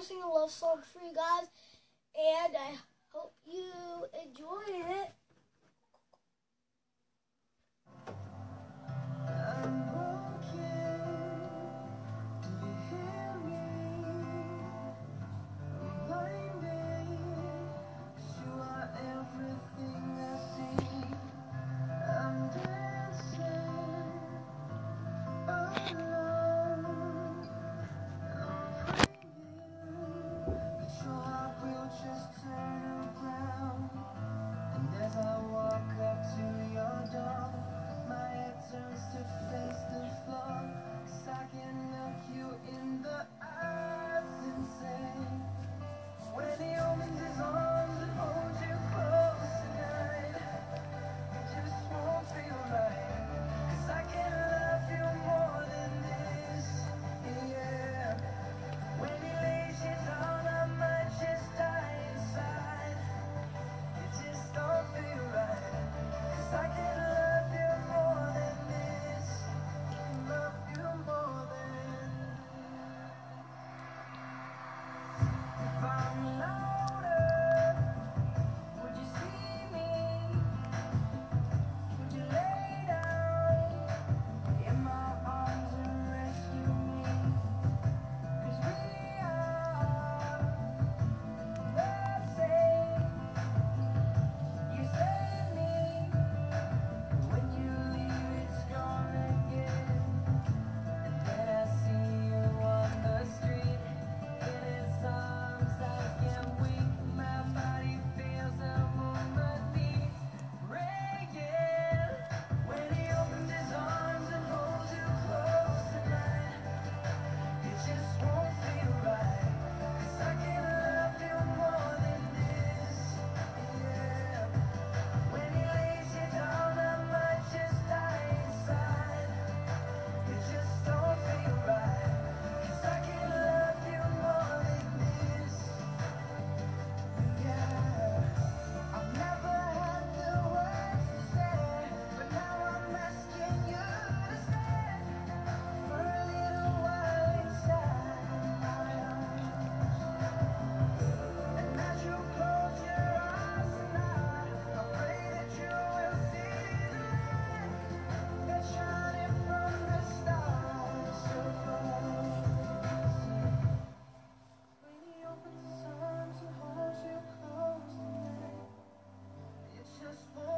to sing a love song for you guys, and I hope you enjoy it.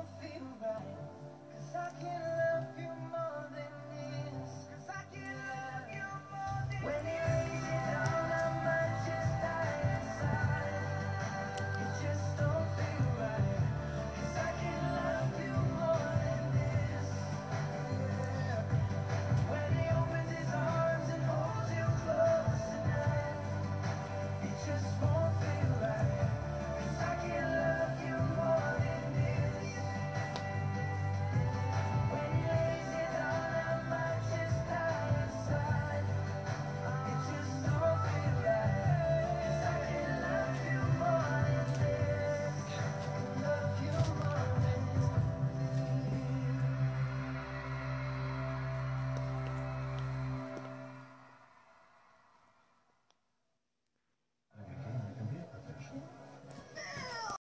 don't feel right, cause I can't love you.